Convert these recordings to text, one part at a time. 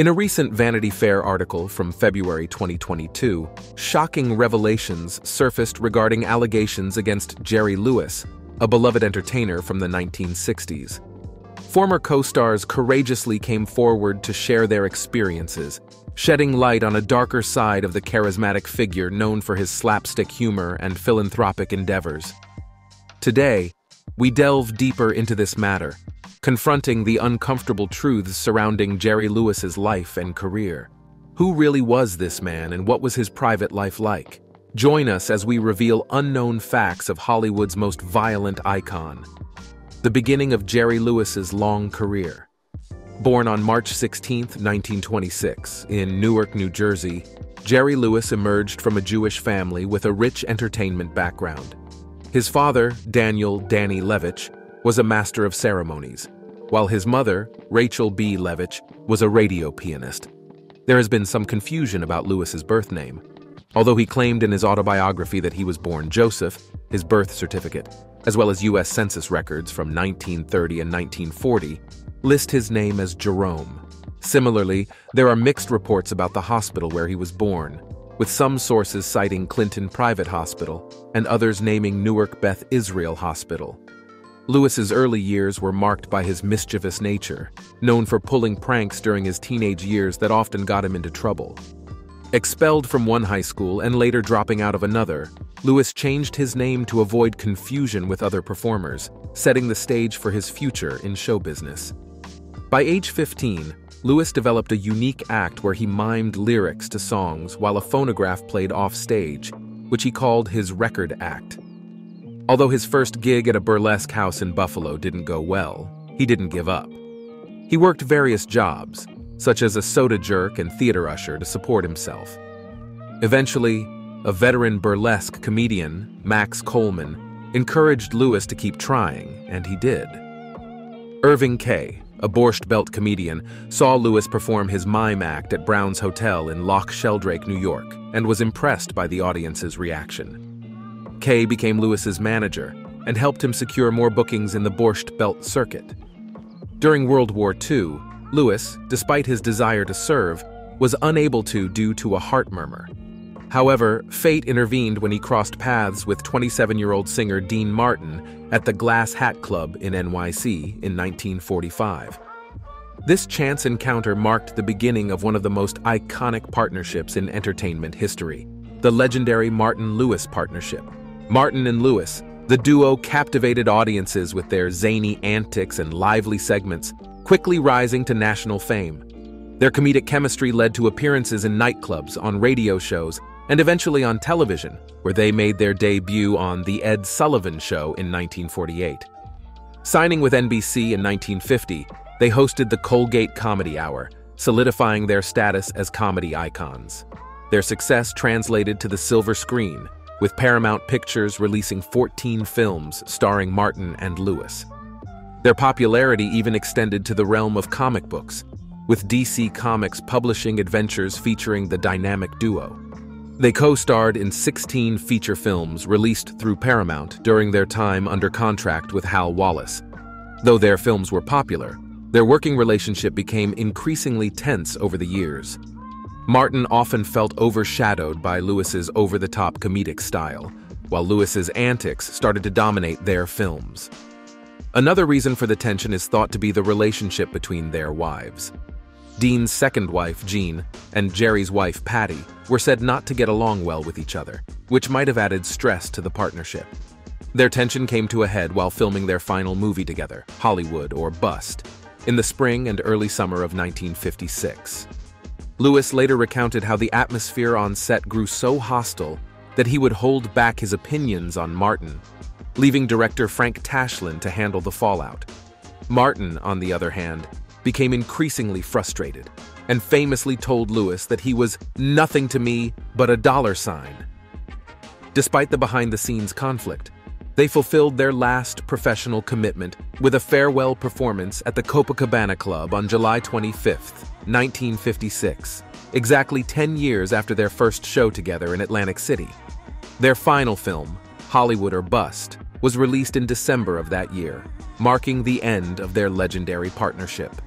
In a recent Vanity Fair article from February 2022, shocking revelations surfaced regarding allegations against Jerry Lewis, a beloved entertainer from the 1960s. Former co stars courageously came forward to share their experiences, shedding light on a darker side of the charismatic figure known for his slapstick humor and philanthropic endeavors. Today, we delve deeper into this matter, confronting the uncomfortable truths surrounding Jerry Lewis's life and career. Who really was this man and what was his private life like? Join us as we reveal unknown facts of Hollywood's most violent icon. The beginning of Jerry Lewis's long career. Born on March 16, 1926, in Newark, New Jersey, Jerry Lewis emerged from a Jewish family with a rich entertainment background. His father, Daniel Danny Levitch, was a master of ceremonies, while his mother, Rachel B. Levitch, was a radio pianist. There has been some confusion about Lewis's birth name. Although he claimed in his autobiography that he was born Joseph, his birth certificate, as well as U.S. Census records from 1930 and 1940, list his name as Jerome. Similarly, there are mixed reports about the hospital where he was born, with some sources citing Clinton Private Hospital and others naming Newark Beth Israel Hospital. Lewis's early years were marked by his mischievous nature, known for pulling pranks during his teenage years that often got him into trouble. Expelled from one high school and later dropping out of another, Lewis changed his name to avoid confusion with other performers, setting the stage for his future in show business. By age 15, Lewis developed a unique act where he mimed lyrics to songs while a phonograph played offstage, which he called his record act. Although his first gig at a burlesque house in Buffalo didn't go well, he didn't give up. He worked various jobs, such as a soda jerk and theater usher, to support himself. Eventually, a veteran burlesque comedian, Max Coleman, encouraged Lewis to keep trying, and he did. Irving Kaye, a Borscht Belt comedian, saw Lewis perform his mime act at Brown's Hotel in Loch Sheldrake, New York, and was impressed by the audience's reaction. Kaye became Lewis's manager and helped him secure more bookings in the Borscht Belt circuit. During World War II, Lewis, despite his desire to serve, was unable to due to a heart murmur. However, fate intervened when he crossed paths with 27 year old singer Dean Martin at the Glass Hat Club in NYC in 1945. This chance encounter marked the beginning of one of the most iconic partnerships in entertainment history the legendary Martin Lewis partnership. Martin and Lewis, the duo captivated audiences with their zany antics and lively segments, quickly rising to national fame. Their comedic chemistry led to appearances in nightclubs, on radio shows, and eventually on television, where they made their debut on The Ed Sullivan Show in 1948. Signing with NBC in 1950, they hosted the Colgate Comedy Hour, solidifying their status as comedy icons. Their success translated to the silver screen, with Paramount Pictures releasing 14 films starring Martin and Lewis. Their popularity even extended to the realm of comic books, with DC Comics publishing adventures featuring the dynamic duo. They co-starred in 16 feature films released through Paramount during their time under contract with Hal Wallis. Though their films were popular, their working relationship became increasingly tense over the years. Martin often felt overshadowed by Lewis's over-the-top comedic style, while Lewis's antics started to dominate their films. Another reason for the tension is thought to be the relationship between their wives. Dean's second wife, Jean, and Jerry's wife, Patty, were said not to get along well with each other, which might have added stress to the partnership. Their tension came to a head while filming their final movie together, Hollywood or Bust, in the spring and early summer of 1956. Lewis later recounted how the atmosphere on set grew so hostile that he would hold back his opinions on Martin, leaving director Frank Tashlin to handle the fallout. Martin, on the other hand, became increasingly frustrated and famously told Lewis that he was nothing to me but a dollar sign. Despite the behind-the-scenes conflict, they fulfilled their last professional commitment with a farewell performance at the Copacabana Club on July 25, 1956, exactly 10 years after their first show together in Atlantic City. Their final film, Hollywood or Bust, was released in December of that year, marking the end of their legendary partnership.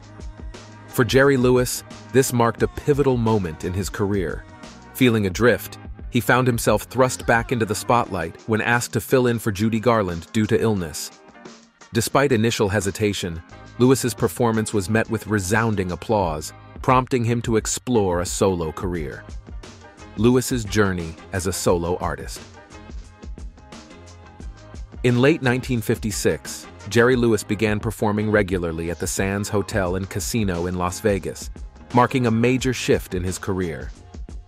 For Jerry Lewis, this marked a pivotal moment in his career. Feeling adrift, he found himself thrust back into the spotlight when asked to fill in for Judy Garland due to illness. Despite initial hesitation, Lewis's performance was met with resounding applause, prompting him to explore a solo career. Lewis's journey as a solo artist. In late 1956, Jerry Lewis began performing regularly at the Sands Hotel and Casino in Las Vegas, marking a major shift in his career.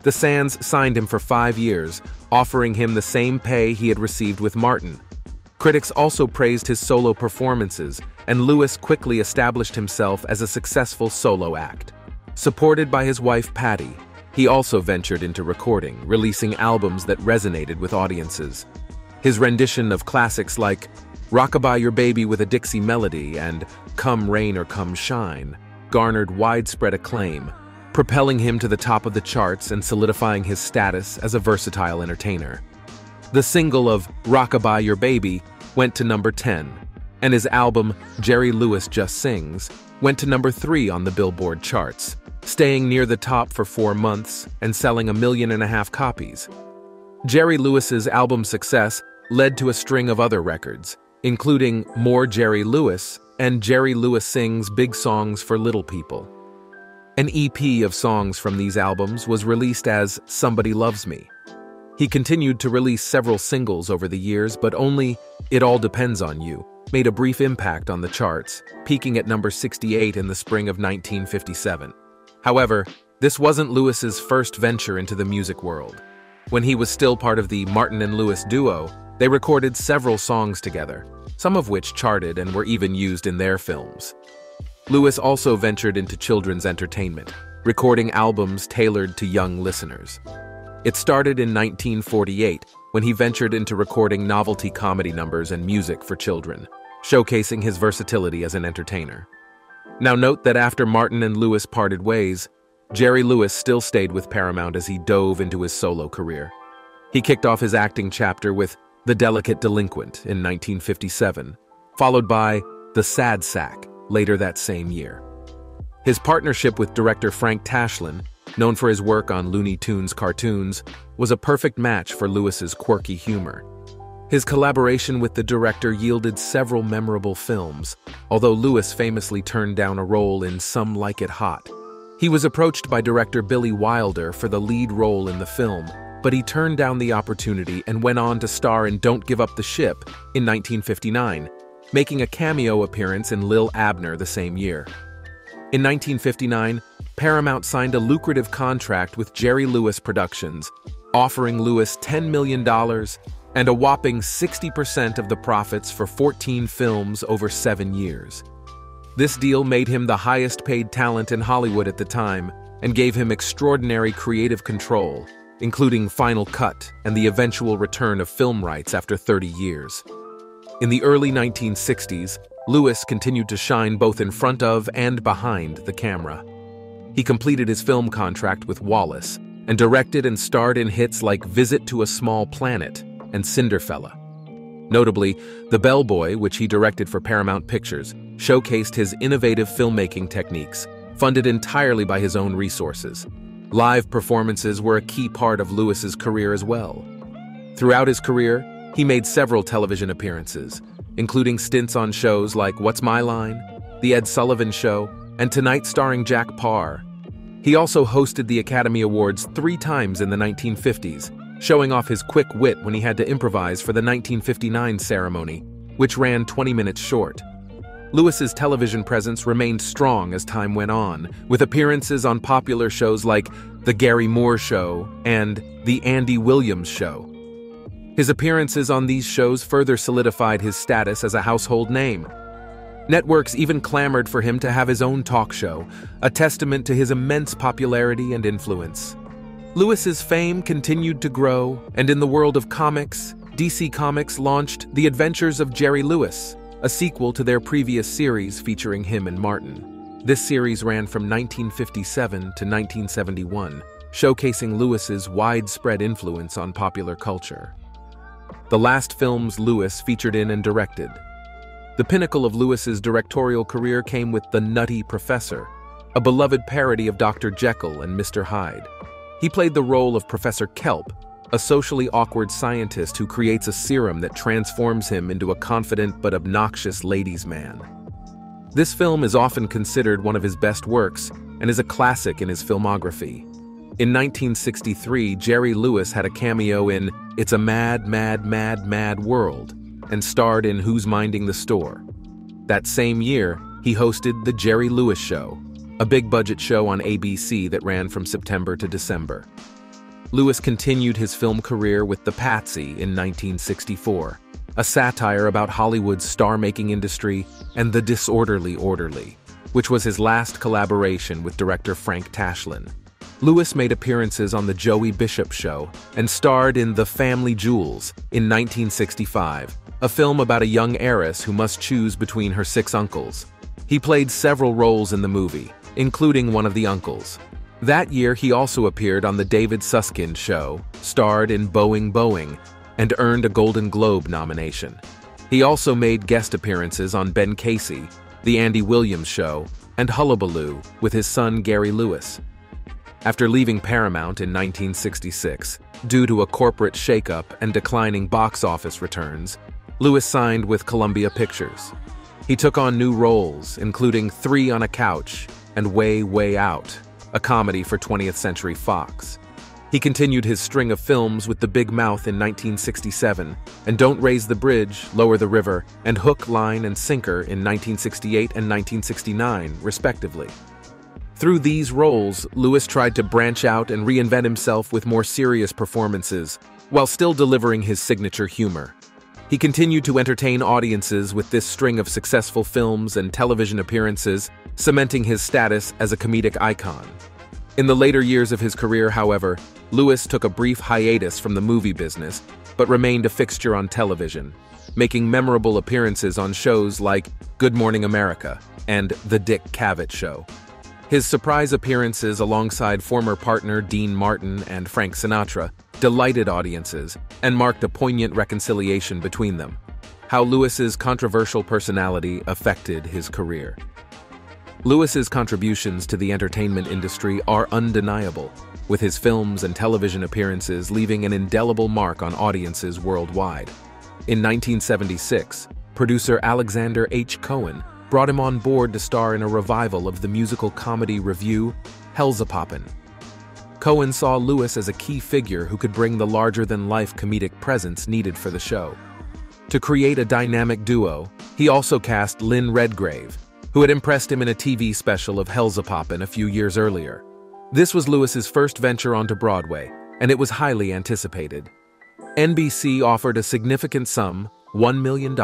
The Sands signed him for five years, offering him the same pay he had received with Martin. Critics also praised his solo performances, and Lewis quickly established himself as a successful solo act. Supported by his wife Patty, he also ventured into recording, releasing albums that resonated with audiences. His rendition of classics like Rockabye Your Baby with a Dixie Melody and Come Rain or Come Shine garnered widespread acclaim, propelling him to the top of the charts and solidifying his status as a versatile entertainer. The single of Rockabye Your Baby went to number 10, and his album Jerry Lewis Just Sings went to number 3 on the Billboard charts, staying near the top for four months and selling a million and a half copies. Jerry Lewis's album success led to a string of other records, including More Jerry Lewis and Jerry Lewis Sings Big Songs for Little People. An EP of songs from these albums was released as Somebody Loves Me. He continued to release several singles over the years, but only It All Depends on You made a brief impact on the charts, peaking at number 68 in the spring of 1957. However, this wasn't Lewis's first venture into the music world. When he was still part of the Martin and Lewis duo, they recorded several songs together, some of which charted and were even used in their films. Lewis also ventured into children's entertainment, recording albums tailored to young listeners. It started in 1948 when he ventured into recording novelty comedy numbers and music for children, showcasing his versatility as an entertainer. Now note that after Martin and Lewis parted ways, Jerry Lewis still stayed with Paramount as he dove into his solo career. He kicked off his acting chapter with the Delicate Delinquent in 1957, followed by The Sad Sack later that same year. His partnership with director Frank Tashlin, known for his work on Looney Tunes cartoons, was a perfect match for Lewis's quirky humor. His collaboration with the director yielded several memorable films, although Lewis famously turned down a role in Some Like It Hot. He was approached by director Billy Wilder for the lead role in the film, but he turned down the opportunity and went on to star in Don't Give Up the Ship in 1959, making a cameo appearance in Li'l Abner the same year. In 1959, Paramount signed a lucrative contract with Jerry Lewis Productions, offering Lewis $10 million and a whopping 60% of the profits for 14 films over seven years. This deal made him the highest paid talent in Hollywood at the time and gave him extraordinary creative control, including Final Cut and the eventual return of film rights after 30 years. In the early 1960s, Lewis continued to shine both in front of and behind the camera. He completed his film contract with Wallis and directed and starred in hits like Visit to a Small Planet and Cinderfella. Notably, The Bellboy, which he directed for Paramount Pictures, showcased his innovative filmmaking techniques, funded entirely by his own resources, Live performances were a key part of Lewis's career as well. Throughout his career, he made several television appearances, including stints on shows like What's My Line, The Ed Sullivan Show, and Tonight starring Jack Paar. He also hosted the Academy Awards three times in the 1950s, showing off his quick wit when he had to improvise for the 1959 ceremony, which ran 20 minutes short. Lewis's television presence remained strong as time went on, with appearances on popular shows like The Garry Moore Show and The Andy Williams Show. His appearances on these shows further solidified his status as a household name. Networks even clamored for him to have his own talk show, a testament to his immense popularity and influence. Lewis's fame continued to grow, and in the world of comics, DC Comics launched The Adventures of Jerry Lewis, a sequel to their previous series featuring him and Martin. This series ran from 1957 to 1971, showcasing Lewis's widespread influence on popular culture. The last films Lewis featured in and directed. The pinnacle of Lewis's directorial career came with The Nutty Professor, a beloved parody of Dr. Jekyll and Mr. Hyde. He played the role of Professor Kelp, a socially awkward scientist who creates a serum that transforms him into a confident but obnoxious ladies' man. This film is often considered one of his best works and is a classic in his filmography. In 1963, Jerry Lewis had a cameo in It's a Mad, Mad, Mad, Mad World and starred in Who's Minding the Store. That same year, he hosted The Jerry Lewis Show, a big budget show on ABC that ran from September to December. Lewis continued his film career with The Patsy in 1964, a satire about Hollywood's star-making industry and The Disorderly Orderly, which was his last collaboration with director Frank Tashlin. Lewis made appearances on The Joey Bishop Show and starred in The Family Jewels in 1965, a film about a young heiress who must choose between her six uncles. He played several roles in the movie, including one of the uncles. That year, he also appeared on The David Susskind Show, starred in Boeing Boeing, and earned a Golden Globe nomination. He also made guest appearances on Ben Casey, The Andy Williams Show, and Hullabaloo with his son Gary Lewis. After leaving Paramount in 1966, due to a corporate shakeup and declining box office returns, Lewis signed with Columbia Pictures. He took on new roles, including Three on a Couch and Way, Way Out, a comedy for 20th Century Fox. He continued his string of films with The Big Mouth in 1967, and Don't Raise the Bridge, Lower the River, and Hook, Line, and Sinker in 1968 and 1969, respectively. Through these roles, Lewis tried to branch out and reinvent himself with more serious performances, while still delivering his signature humor. He continued to entertain audiences with this string of successful films and television appearances, cementing his status as a comedic icon. In the later years of his career, however, Lewis took a brief hiatus from the movie business, but remained a fixture on television, making memorable appearances on shows like Good Morning America and The Dick Cavett Show. His surprise appearances alongside former partner Dean Martin and Frank Sinatra delighted audiences and marked a poignant reconciliation between them. How Lewis's controversial personality affected his career. Lewis's contributions to the entertainment industry are undeniable, with his films and television appearances leaving an indelible mark on audiences worldwide. In 1976, producer Alexander H. Cohen brought him on board to star in a revival of the musical comedy review, revue Hellzapoppin'. Cohen saw Lewis as a key figure who could bring the larger-than-life comedic presence needed for the show. To create a dynamic duo, he also cast Lynn Redgrave, who had impressed him in a TV special of Hellzapoppin' a few years earlier. This was Lewis's first venture onto Broadway, and it was highly anticipated. NBC offered a significant sum, $1 million,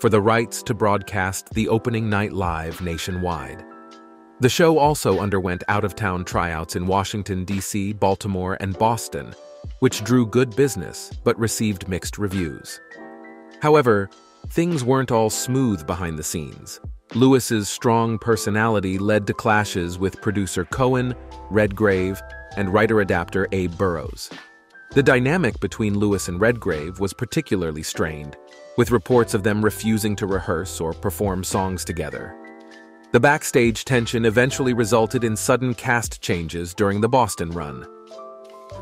for the rights to broadcast the opening night live nationwide. The show also underwent out-of-town tryouts in Washington, D.C., Baltimore, and Boston, which drew good business but received mixed reviews. However, things weren't all smooth behind the scenes. Lewis's strong personality led to clashes with producer Cohen, Redgrave, and writer-adapter Abe Burrows. The dynamic between Lewis and Redgrave was particularly strained, with reports of them refusing to rehearse or perform songs together. The backstage tension eventually resulted in sudden cast changes during the Boston run.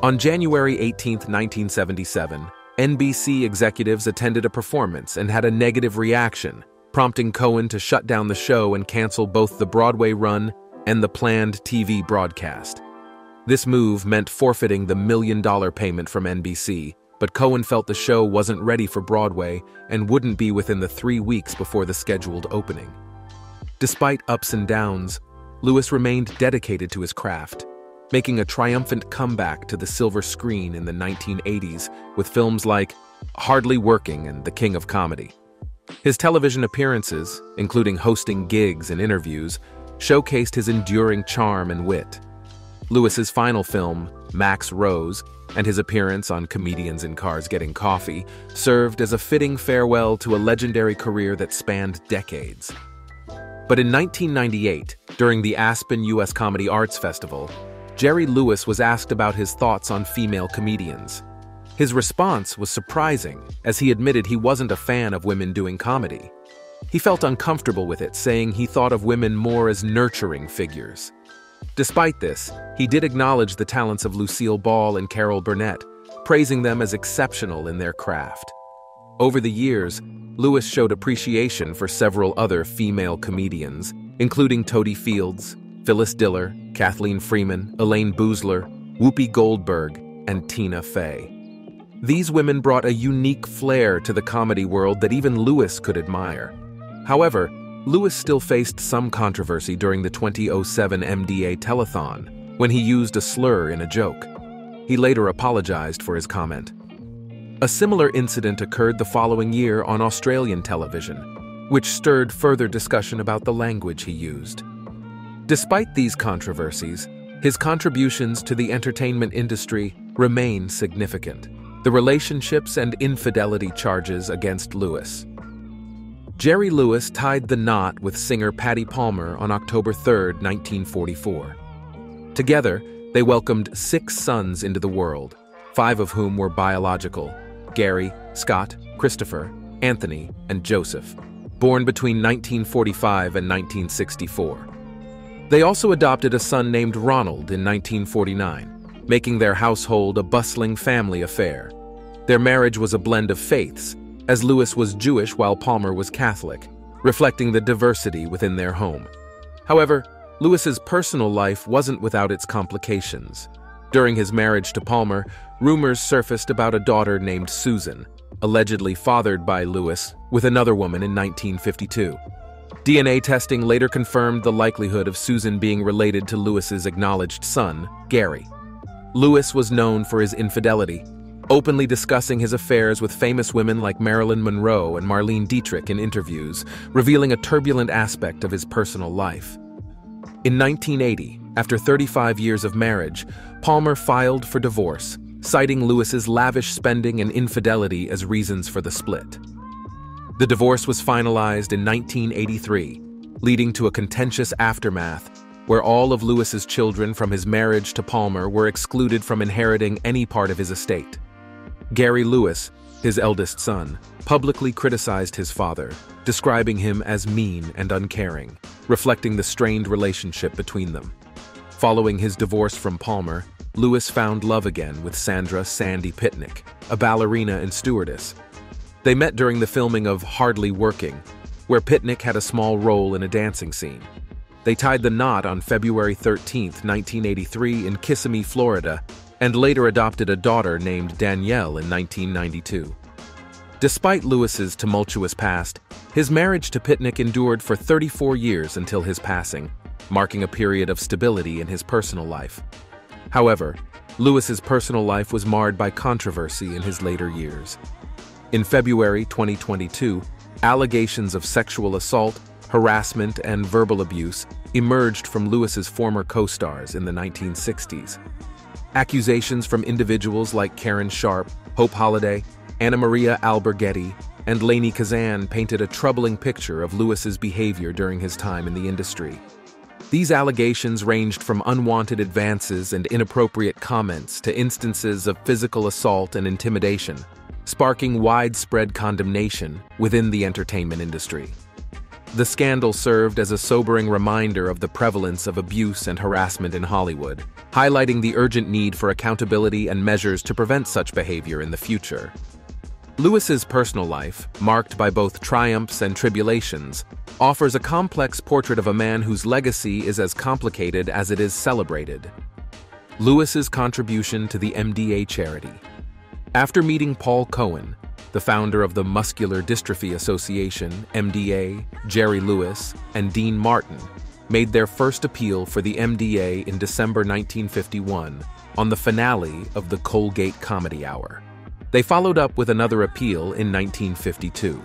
On January 18, 1977, NBC executives attended a performance and had a negative reaction, prompting Cohen to shut down the show and cancel both the Broadway run and the planned TV broadcast. This move meant forfeiting the million-dollar payment from NBC, but Cohen felt the show wasn't ready for Broadway and wouldn't be within the three weeks before the scheduled opening. Despite ups and downs, Lewis remained dedicated to his craft, making a triumphant comeback to the silver screen in the 1980s with films like Hardly Working and The King of Comedy. His television appearances, including hosting gigs and interviews, showcased his enduring charm and wit. Lewis's final film, Max Rose, and his appearance on Comedians in Cars Getting Coffee served as a fitting farewell to a legendary career that spanned decades. But in 1998, during the Aspen U.S. Comedy Arts Festival, Jerry Lewis was asked about his thoughts on female comedians. His response was surprising, as he admitted he wasn't a fan of women doing comedy. He felt uncomfortable with it, saying he thought of women more as nurturing figures. Despite this, he did acknowledge the talents of Lucille Ball and Carol Burnett, praising them as exceptional in their craft. Over the years, Lewis showed appreciation for several other female comedians, including Totie Fields, Phyllis Diller, Kathleen Freeman, Elaine Boosler, Whoopi Goldberg, and Tina Fey. These women brought a unique flair to the comedy world that even Lewis could admire. However, Lewis still faced some controversy during the 2007 MDA telethon when he used a slur in a joke. He later apologized for his comment. A similar incident occurred the following year on Australian television, which stirred further discussion about the language he used. Despite these controversies, his contributions to the entertainment industry remain significant. The relationships and infidelity charges against Lewis. Jerry Lewis tied the knot with singer Patti Palmer on October 3, 1944. Together, they welcomed six sons into the world, five of whom were biological Gary, Scott, Christopher, Anthony, and Joseph, born between 1945 and 1964. They also adopted a son named Ronald in 1949, making their household a bustling family affair. Their marriage was a blend of faiths, as Lewis was Jewish while Palmer was Catholic, reflecting the diversity within their home. However, Lewis's personal life wasn't without its complications. During his marriage to Palmer, rumors surfaced about a daughter named Susan, allegedly fathered by Lewis with another woman in 1952. DNA testing later confirmed the likelihood of Susan being related to Lewis's acknowledged son, Gary. Lewis was known for his infidelity, openly discussing his affairs with famous women like Marilyn Monroe and Marlene Dietrich in interviews, revealing a turbulent aspect of his personal life. In 1980, after 35 years of marriage, Palmer filed for divorce, citing Lewis's lavish spending and infidelity as reasons for the split. The divorce was finalized in 1983, leading to a contentious aftermath where all of Lewis's children from his marriage to Palmer were excluded from inheriting any part of his estate. Gary Lewis, his eldest son, publicly criticized his father, describing him as mean and uncaring, reflecting the strained relationship between them. Following his divorce from Palmer, Lewis found love again with Sandra Sandy Pitnick, a ballerina and stewardess. They met during the filming of Hardly Working, where Pitnick had a small role in a dancing scene. They tied the knot on February 13, 1983 in Kissimmee, Florida, and later adopted a daughter named Danielle in 1992. Despite Lewis's tumultuous past, his marriage to Pitnick endured for 34 years until his passing, marking a period of stability in his personal life. However, Lewis's personal life was marred by controversy in his later years. In February 2022, allegations of sexual assault, harassment, and verbal abuse emerged from Lewis's former co-stars in the 1960s. Accusations from individuals like Karen Sharp, Hope Holiday, Anna Maria Alberghetti, and Lainie Kazan painted a troubling picture of Lewis's behavior during his time in the industry. These allegations ranged from unwanted advances and inappropriate comments to instances of physical assault and intimidation, sparking widespread condemnation within the entertainment industry. The scandal served as a sobering reminder of the prevalence of abuse and harassment in Hollywood, highlighting the urgent need for accountability and measures to prevent such behavior in the future. Lewis's personal life, marked by both triumphs and tribulations, offers a complex portrait of a man whose legacy is as complicated as it is celebrated. Lewis's contribution to the MDA charity. After meeting Paul Cohen, the founder of the Muscular Dystrophy Association, MDA, Jerry Lewis, and Dean Martin, made their first appeal for the MDA in December 1951 on the finale of the Colgate Comedy Hour. They followed up with another appeal in 1952.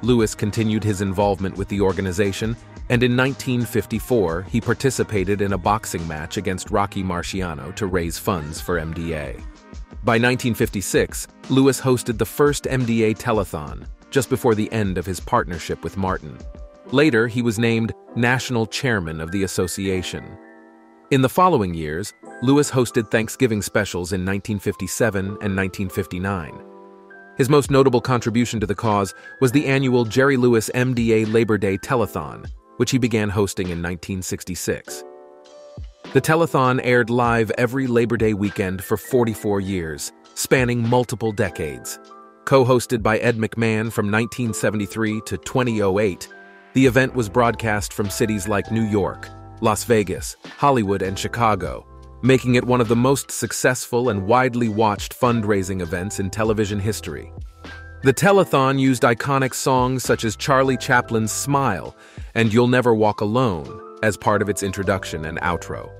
Lewis continued his involvement with the organization, and in 1954 he participated in a boxing match against Rocky Marciano to raise funds for MDA. By 1956, Lewis hosted the first MDA telethon, just before the end of his partnership with Martin. Later, he was named National Chairman of the association. In the following years, Lewis hosted Thanksgiving specials in 1957 and 1959. His most notable contribution to the cause was the annual Jerry Lewis MDA Labor Day Telethon, which he began hosting in 1966. The telethon aired live every Labor Day weekend for 44 years, spanning multiple decades. Co-hosted by Ed McMahon from 1973 to 2008, the event was broadcast from cities like New York, Las Vegas, Hollywood, and Chicago, making it one of the most successful and widely watched fundraising events in television history. The telethon used iconic songs such as Charlie Chaplin's Smile and You'll Never Walk Alone as part of its introduction and outro.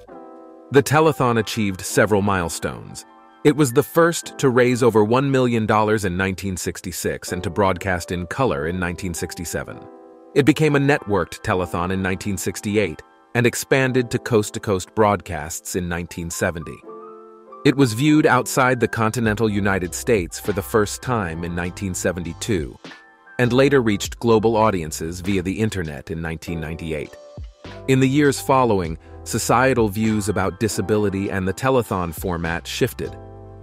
The telethon achieved several milestones. It was the first to raise over $1 million in 1966 and to broadcast in color in 1967. It became a networked telethon in 1968 and expanded to coast-to-coast broadcasts in 1970. It was viewed outside the continental United States for the first time in 1972, and later reached global audiences via the internet in 1998. In the years following, societal views about disability and the telethon format shifted.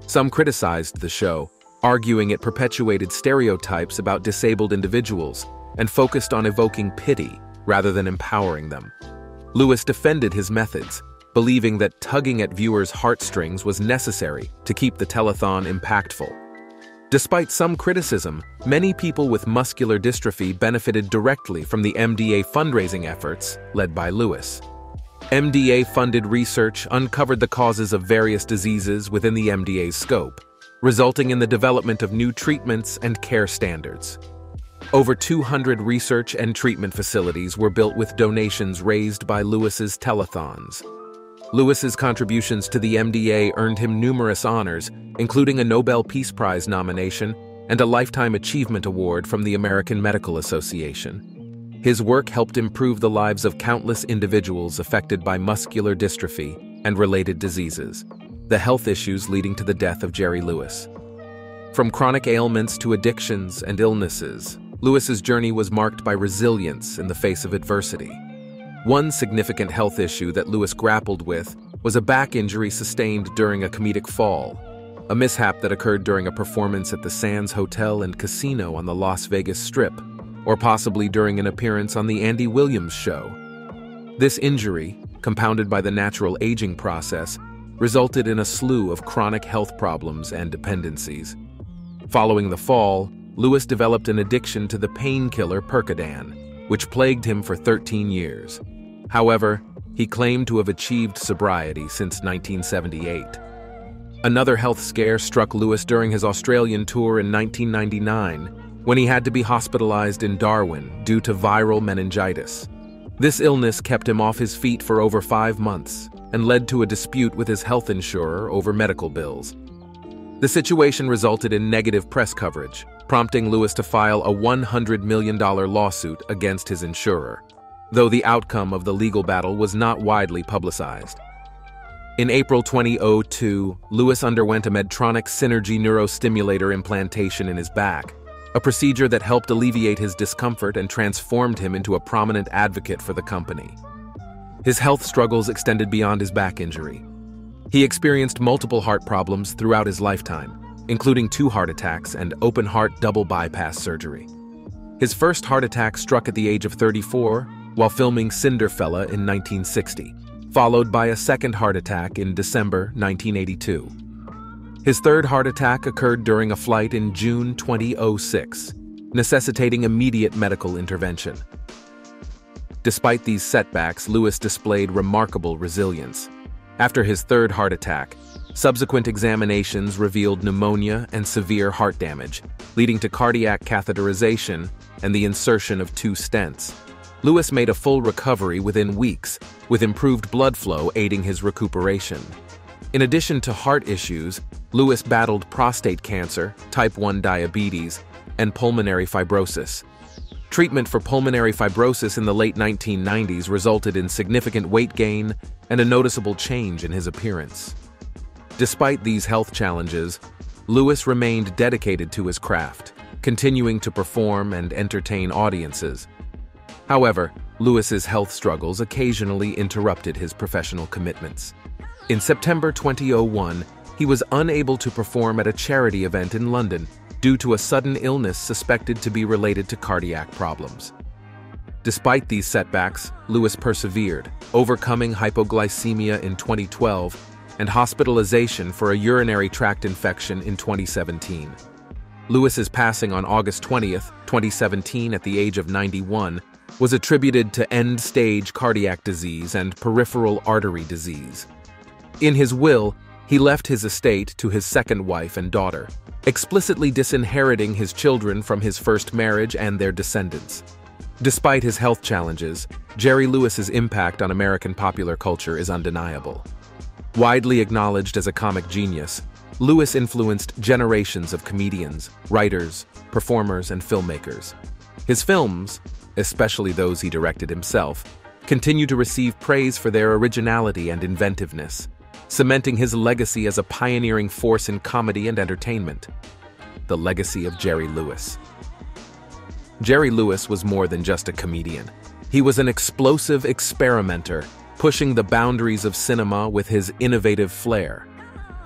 Some criticized the show, arguing it perpetuated stereotypes about disabled individuals and focused on evoking pity rather than empowering them. Lewis defended his methods, believing that tugging at viewers' heartstrings was necessary to keep the telethon impactful. Despite some criticism, many people with muscular dystrophy benefited directly from the MDA fundraising efforts led by Lewis. MDA-funded research uncovered the causes of various diseases within the MDA's scope, resulting in the development of new treatments and care standards. Over 200 research and treatment facilities were built with donations raised by Lewis's telethons. Lewis's contributions to the MDA earned him numerous honors, including a Nobel Peace Prize nomination and a Lifetime Achievement Award from the American Medical Association. His work helped improve the lives of countless individuals affected by muscular dystrophy and related diseases, the health issues leading to the death of Jerry Lewis. From chronic ailments to addictions and illnesses, Lewis's journey was marked by resilience in the face of adversity. One significant health issue that Lewis grappled with was a back injury sustained during a comedic fall, a mishap that occurred during a performance at the Sands Hotel and Casino on the Las Vegas Strip or possibly during an appearance on The Andy Williams Show. This injury, compounded by the natural aging process, resulted in a slew of chronic health problems and dependencies. Following the fall, Lewis developed an addiction to the painkiller Percodan, which plagued him for 13 years. However, he claimed to have achieved sobriety since 1978. Another health scare struck Lewis during his Australian tour in 1999 when he had to be hospitalized in Darwin due to viral meningitis. This illness kept him off his feet for over five months and led to a dispute with his health insurer over medical bills. The situation resulted in negative press coverage, prompting Lewis to file a $100 million lawsuit against his insurer, though the outcome of the legal battle was not widely publicized. In April 2002, Lewis underwent a Medtronic Synergy neurostimulator implantation in his back, a procedure that helped alleviate his discomfort and transformed him into a prominent advocate for the company. His health struggles extended beyond his back injury. He experienced multiple heart problems throughout his lifetime, including two heart attacks and open heart double bypass surgery. His first heart attack struck at the age of 34 while filming Cinderfella in 1960, followed by a second heart attack in December 1982. His third heart attack occurred during a flight in June 2006, necessitating immediate medical intervention. Despite these setbacks, Lewis displayed remarkable resilience. After his third heart attack, subsequent examinations revealed pneumonia and severe heart damage, leading to cardiac catheterization and the insertion of two stents. Lewis made a full recovery within weeks, with improved blood flow aiding his recuperation. In addition to heart issues, Lewis battled prostate cancer, type 1 diabetes, and pulmonary fibrosis. Treatment for pulmonary fibrosis in the late 1990s resulted in significant weight gain and a noticeable change in his appearance. Despite these health challenges, Lewis remained dedicated to his craft, continuing to perform and entertain audiences. However, Lewis's health struggles occasionally interrupted his professional commitments. In September 2001, he was unable to perform at a charity event in London due to a sudden illness suspected to be related to cardiac problems. Despite these setbacks, Lewis persevered, overcoming hypoglycemia in 2012 and hospitalization for a urinary tract infection in 2017. Lewis's passing on August 20, 2017 at the age of 91 was attributed to end-stage cardiac disease and peripheral artery disease. In his will, he left his estate to his second wife and daughter, explicitly disinheriting his children from his first marriage and their descendants. Despite his health challenges, Jerry Lewis's impact on American popular culture is undeniable. Widely acknowledged as a comic genius, Lewis influenced generations of comedians, writers, performers, and filmmakers. His films, especially those he directed himself, continue to receive praise for their originality and inventiveness, cementing his legacy as a pioneering force in comedy and entertainment. The legacy of Jerry Lewis. Jerry Lewis was more than just a comedian. He was an explosive experimenter, pushing the boundaries of cinema with his innovative flair.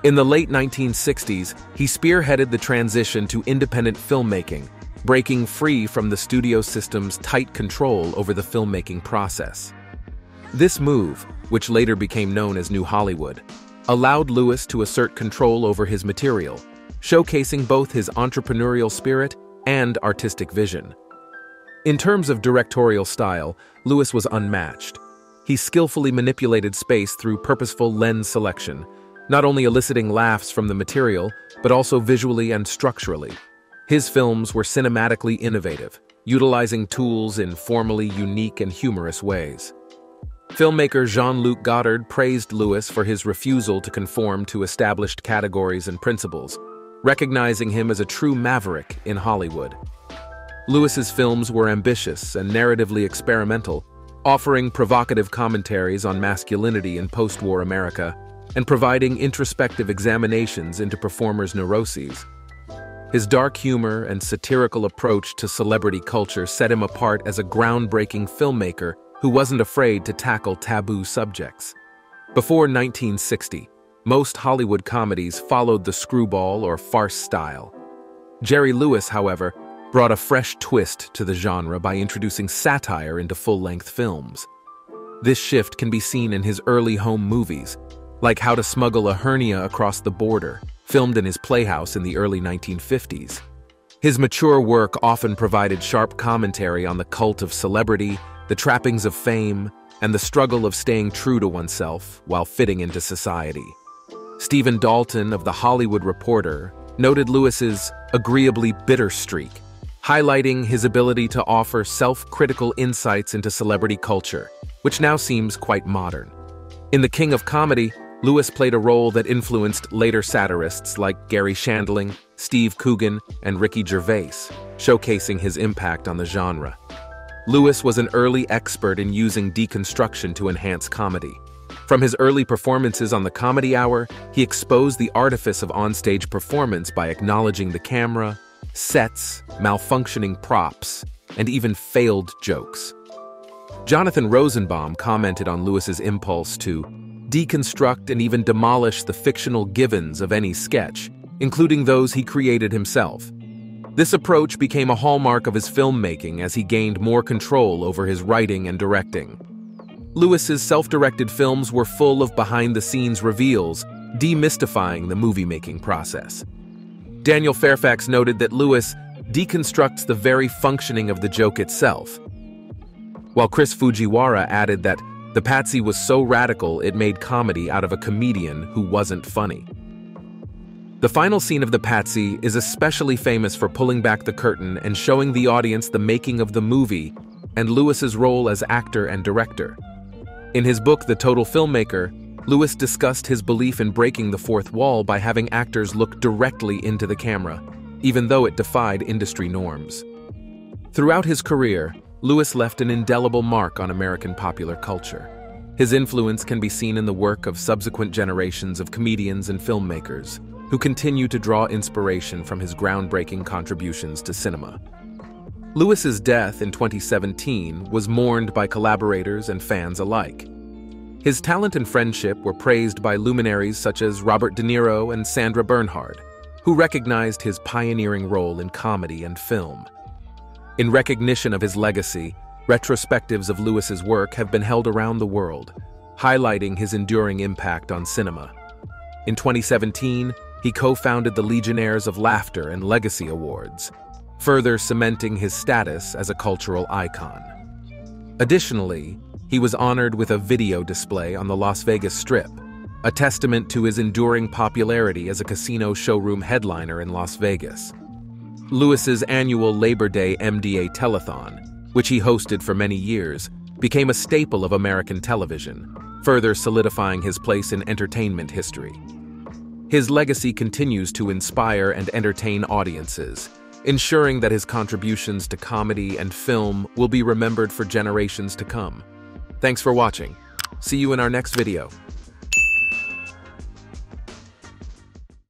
In the late 1960s, he spearheaded the transition to independent filmmaking, breaking free from the studio system's tight control over the filmmaking process. This move, which later became known as New Hollywood, allowed Lewis to assert control over his material, showcasing both his entrepreneurial spirit and artistic vision. In terms of directorial style, Lewis was unmatched. He skillfully manipulated space through purposeful lens selection, not only eliciting laughs from the material, but also visually and structurally. His films were cinematically innovative, utilizing tools in formally unique and humorous ways. Filmmaker Jean-Luc Godard praised Lewis for his refusal to conform to established categories and principles, recognizing him as a true maverick in Hollywood. Lewis's films were ambitious and narratively experimental, offering provocative commentaries on masculinity in post-war America and providing introspective examinations into performers' neuroses. His dark humor and satirical approach to celebrity culture set him apart as a groundbreaking filmmaker who wasn't afraid to tackle taboo subjects. Before 1960, most Hollywood comedies followed the screwball or farce style. Jerry Lewis, however, brought a fresh twist to the genre by introducing satire into full-length films. This shift can be seen in his early home movies, like How to Smuggle a Hernia Across the Border filmed in his playhouse in the early 1950s. His mature work often provided sharp commentary on the cult of celebrity, the trappings of fame, and the struggle of staying true to oneself while fitting into society. Stephen Dalton of The Hollywood Reporter noted Lewis's agreeably bitter streak, highlighting his ability to offer self-critical insights into celebrity culture, which now seems quite modern. In The King of Comedy, Lewis played a role that influenced later satirists like Garry Shandling, Steve Coogan, and Ricky Gervais, showcasing his impact on the genre. Lewis was an early expert in using deconstruction to enhance comedy. From his early performances on the Comedy Hour, he exposed the artifice of onstage performance by acknowledging the camera, sets, malfunctioning props, and even failed jokes. Jonathan Rosenbaum commented on Lewis's impulse to deconstruct and even demolish the fictional givens of any sketch, including those he created himself. This approach became a hallmark of his filmmaking as he gained more control over his writing and directing. Lewis's self-directed films were full of behind-the-scenes reveals, demystifying the movie-making process. Daniel Fairfax noted that Lewis deconstructs the very functioning of the joke itself, while Chris Fujiwara added that the Patsy was so radical it made comedy out of a comedian who wasn't funny. The final scene of The Patsy is especially famous for pulling back the curtain and showing the audience the making of the movie and Lewis's role as actor and director. In his book, The Total Filmmaker, Lewis discussed his belief in breaking the fourth wall by having actors look directly into the camera, even though it defied industry norms. Throughout his career, Lewis left an indelible mark on American popular culture. His influence can be seen in the work of subsequent generations of comedians and filmmakers who continue to draw inspiration from his groundbreaking contributions to cinema. Lewis's death in 2017 was mourned by collaborators and fans alike. His talent and friendship were praised by luminaries such as Robert De Niro and Sandra Bernhard, who recognized his pioneering role in comedy and film. In recognition of his legacy, retrospectives of Lewis's work have been held around the world, highlighting his enduring impact on cinema. In 2017, he co-founded the Legionnaires of Laughter and Legacy Awards, further cementing his status as a cultural icon. Additionally, he was honored with a video display on the Las Vegas Strip, a testament to his enduring popularity as a casino showroom headliner in Las Vegas. Lewis's annual Labor Day MDA telethon, which he hosted for many years, became a staple of American television, further solidifying his place in entertainment history. His legacy continues to inspire and entertain audiences, ensuring that his contributions to comedy and film will be remembered for generations to come. Thanks for watching. See you in our next video.